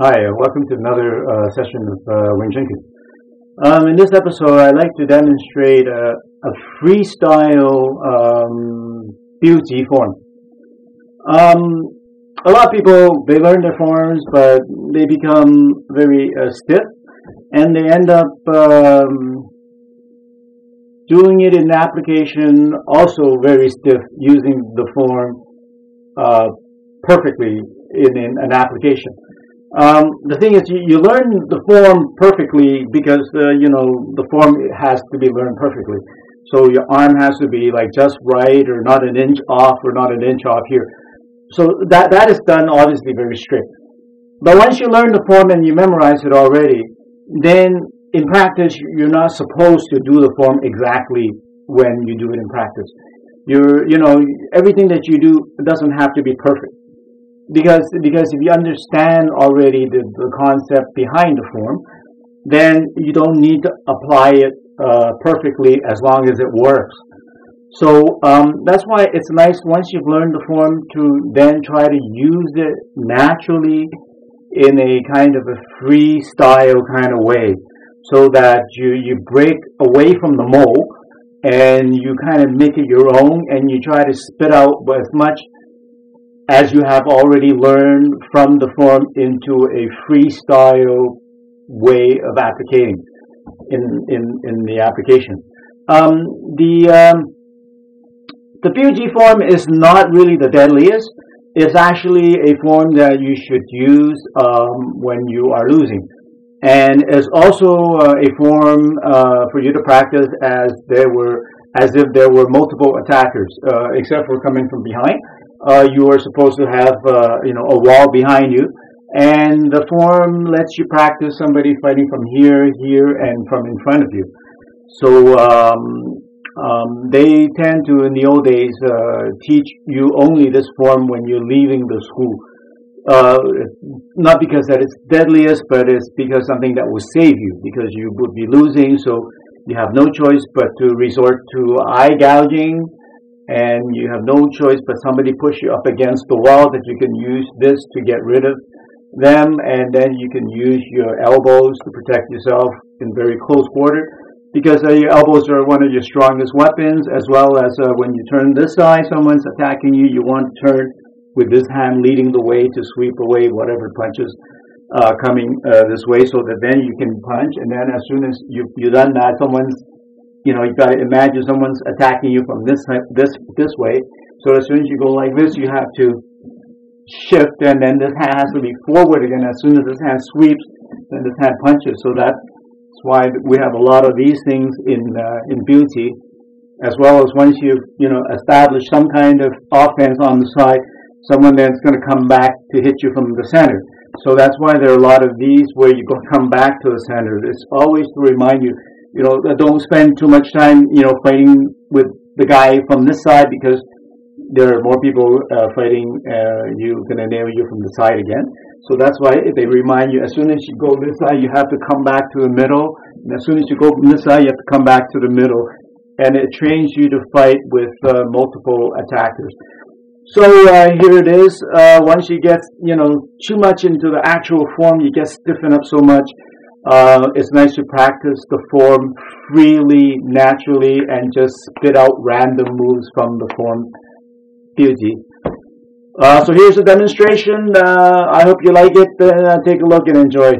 Hi, welcome to another uh, session of uh, Wing Chun Um, in this episode, I'd like to demonstrate a, a freestyle um, Biu Tze form. Um, a lot of people they learn their forms, but they become very uh, stiff, and they end up um, doing it in application also very stiff, using the form uh, perfectly in, in an application. Um, the thing is, you, you, learn the form perfectly because uh, you know the form has to be learned perfectly. So your arm has to be like just right, or not an inch off, or not an inch off here. So that that is done obviously very strict. But once you learn the form and you memorize it already, then in practice you're not supposed to do the form exactly when you do it in practice. You're you know everything that you do doesn't have to be perfect because because if you understand already the, the concept behind the form, then you don't need to apply it uh, perfectly as long as it works. So um, that's why it's nice once you've learned the form to then try to use it naturally in a kind of a freestyle kind of way, so that you you break away from the mold and you kind of make it your own and you try to spit out as much as you have already learned from the form into a freestyle way of applicating in, in, in the application. Um, the, um, the PUG form is not really the deadliest. It's actually a form that you should use um, when you are losing. And it's also uh, a form uh, for you to practice as there were as if there were multiple attackers, uh, except for coming from behind uh, you are supposed to have uh, you know a wall behind you, and the form lets you practice somebody fighting from here, here, and from in front of you. So um, um, they tend to, in the old days, uh, teach you only this form when you're leaving the school. Uh, not because that it's deadliest, but it's because something that will save you, because you would be losing, so you have no choice but to resort to eye gouging, and you have no choice but somebody push you up against the wall that you can use this to get rid of them and then you can use your elbows to protect yourself in very close quarter because uh, your elbows are one of your strongest weapons as well as uh, when you turn this side someone's attacking you you want to turn with this hand leading the way to sweep away whatever punches uh, coming uh, this way so that then you can punch and then as soon as you, you've done that someone's you know, you've got to imagine someone's attacking you from this this this way. So as soon as you go like this, you have to shift, and then this hand has to be forward again. As soon as this hand sweeps, then this hand punches. So that's why we have a lot of these things in uh, in Biu Tze, as well as once you've you know established some kind of offense on the side, someone then's going to come back to hit you from the center. So that's why there are a lot of these where you go come back to the center. It's always to remind you you know, don't spend too much time, you know, fighting with the guy from this side because there are more people uh, fighting uh, you going to nail you from the side again. So that's why they remind you as soon as you go this side, you have to come back to the middle. And as soon as you go from this side, you have to come back to the middle. And it trains you to fight with uh, multiple attackers. So uh, here it is. Uh, once you get, you know, too much into the actual form, you get stiffen up so much uh, it's nice to practice the form freely, naturally, and just spit out random moves from the form Biu Tze. Uh, so here's a demonstration. Uh, I hope you like it. Uh, take a look and enjoy.